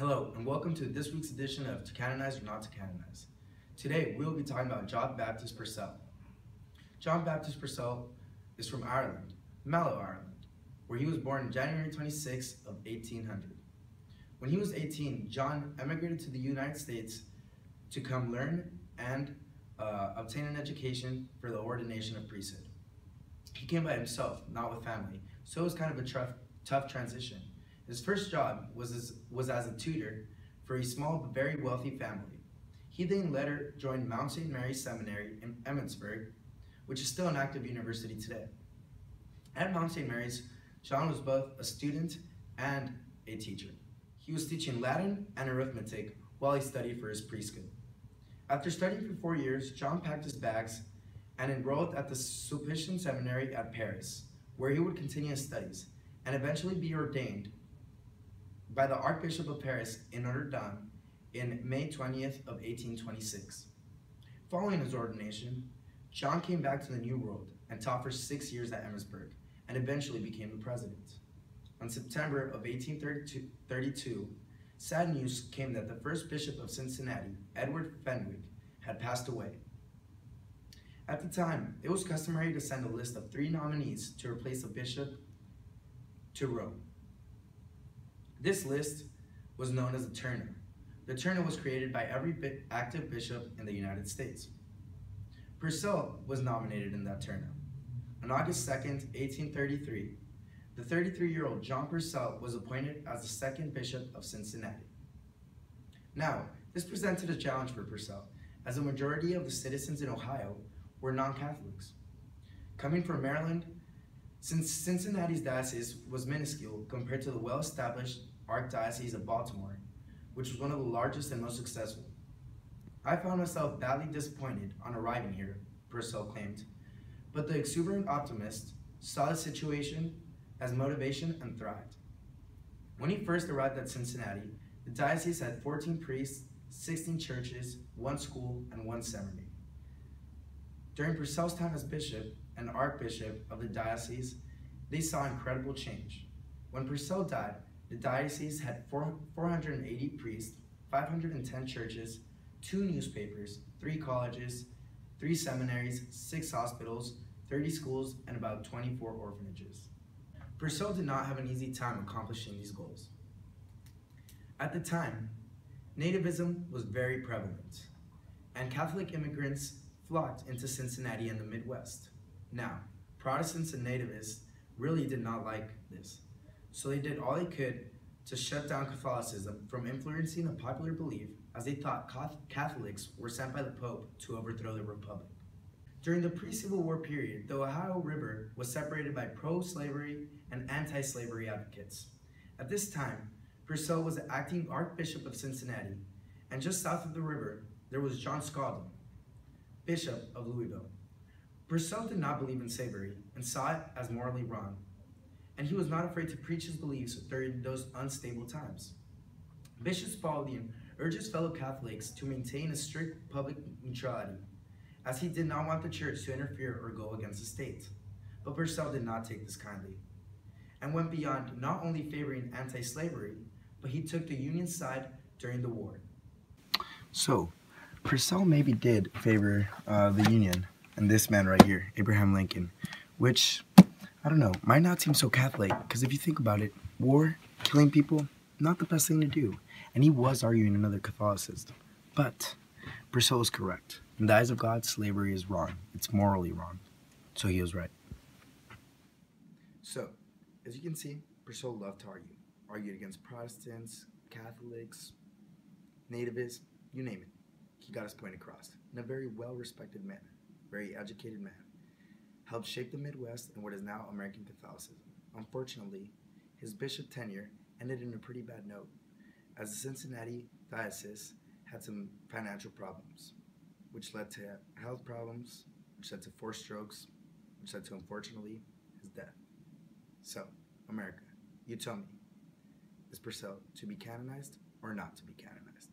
Hello, and welcome to this week's edition of To Canonize or Not to Canonize. Today, we'll be talking about John Baptist Purcell. John Baptist Purcell is from Ireland, Mallow, Ireland, where he was born January 26 of 1800. When he was 18, John emigrated to the United States to come learn and uh, obtain an education for the ordination of priesthood. He came by himself, not with family, so it was kind of a tough transition. His first job was as, was as a tutor for a small but very wealthy family. He then later joined Mount St. Mary's Seminary in Emmitsburg, which is still an active university today. At Mount St. Mary's, John was both a student and a teacher. He was teaching Latin and arithmetic while he studied for his priesthood. After studying for four years, John packed his bags and enrolled at the Sulpician Seminary at Paris, where he would continue his studies and eventually be ordained by the Archbishop of Paris in Notre Dame in May 20th of 1826. Following his ordination, John came back to the New World and taught for six years at Emmitsburg and eventually became the president. On September of 1832, sad news came that the first bishop of Cincinnati, Edward Fenwick, had passed away. At the time, it was customary to send a list of three nominees to replace a bishop to Rome. This list was known as the terna. The terna was created by every active bishop in the United States. Purcell was nominated in that terna. On August 2, 1833, the 33-year-old John Purcell was appointed as the second bishop of Cincinnati. Now, this presented a challenge for Purcell, as a majority of the citizens in Ohio were non-Catholics. Coming from Maryland, since Cincinnati's diocese was minuscule compared to the well-established Archdiocese of Baltimore, which was one of the largest and most successful. I found myself badly disappointed on arriving here, Purcell claimed, but the exuberant optimist saw the situation as motivation and thrived. When he first arrived at Cincinnati, the diocese had 14 priests, 16 churches, one school, and one seminary. During Purcell's time as bishop and archbishop of the diocese, they saw incredible change. When Purcell died, the diocese had 480 priests, 510 churches, two newspapers, three colleges, three seminaries, six hospitals, 30 schools, and about 24 orphanages. Purcell did not have an easy time accomplishing these goals. At the time, nativism was very prevalent, and Catholic immigrants flocked into Cincinnati and the Midwest. Now, Protestants and nativists really did not like this, so they did all they could to shut down Catholicism from influencing the popular belief as they thought Catholics were sent by the Pope to overthrow the Republic. During the pre-Civil War period, the Ohio River was separated by pro-slavery and anti-slavery advocates. At this time, Purcell was the acting Archbishop of Cincinnati, and just south of the river, there was John Spalding, Bishop of Louisville. Purcell did not believe in slavery and saw it as morally wrong, and he was not afraid to preach his beliefs during those unstable times. Bishop Spalding urges fellow Catholics to maintain a strict public neutrality, as he did not want the church to interfere or go against the state. But Purcell did not take this kindly, and went beyond not only favoring anti-slavery, but he took the Union side during the war. So, Purcell maybe did favor uh, the Union and this man right here, Abraham Lincoln, which, I don't know, might not seem so Catholic, because if you think about it, war, killing people, not the best thing to do. And he was arguing another Catholicism. But Purcell was correct. In the eyes of God, slavery is wrong. It's morally wrong. So he was right. So, as you can see, Purcell loved to argue. Argued against Protestants, Catholics, nativists, you name it he got his point across in a very well-respected manner, very educated man. Helped shape the Midwest and what is now American Catholicism. Unfortunately, his bishop tenure ended in a pretty bad note, as the Cincinnati diocese had some financial problems, which led to health problems, which led to four strokes, which led to, unfortunately, his death. So, America, you tell me, is Purcell to be canonized or not to be canonized?